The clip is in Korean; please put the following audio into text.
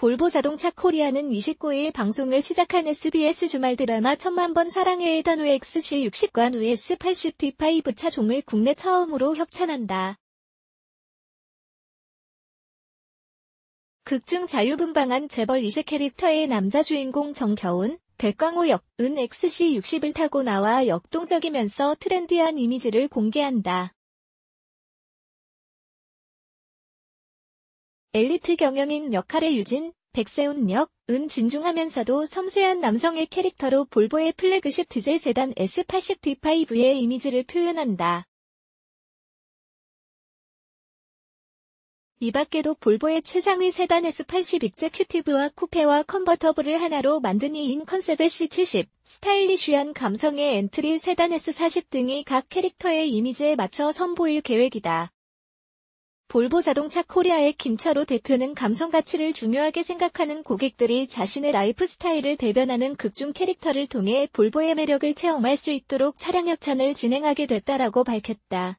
볼보 자동차 코리아는 29일 방송을 시작한 SBS 주말 드라마 천만 번 사랑해 에단후 XC60과 S80 D5 차종을 국내 처음으로 협찬한다. 극중 자유분방한 재벌 2세 캐릭터의 남자 주인공 정겨운, 백광호 역은 XC60을 타고 나와 역동적이면서 트렌디한 이미지를 공개한다. 엘리트 경영인 역할의 유진, 백세훈 역, 은 진중하면서도 섬세한 남성의 캐릭터로 볼보의 플래그십 디젤 세단 S80D5의 이미지를 표현한다. 이 밖에도 볼보의 최상위 세단 S80 Executive와 쿠페와 컨버터블을 하나로 만든 2인 컨셉의 C70, 스타일리쉬한 감성의 entry 세단 S40 등이 각 캐릭터의 이미지에 맞춰 선보일 계획이다. 볼보 자동차 코리아의 김철호 대표는 감성 가치를 중요하게 생각하는 고객들이 자신의 라이프 스타일을 대변하는 극중 캐릭터를 통해 볼보의 매력을 체험할 수 있도록 차량 협찬을 진행하게 됐다라고 밝혔다.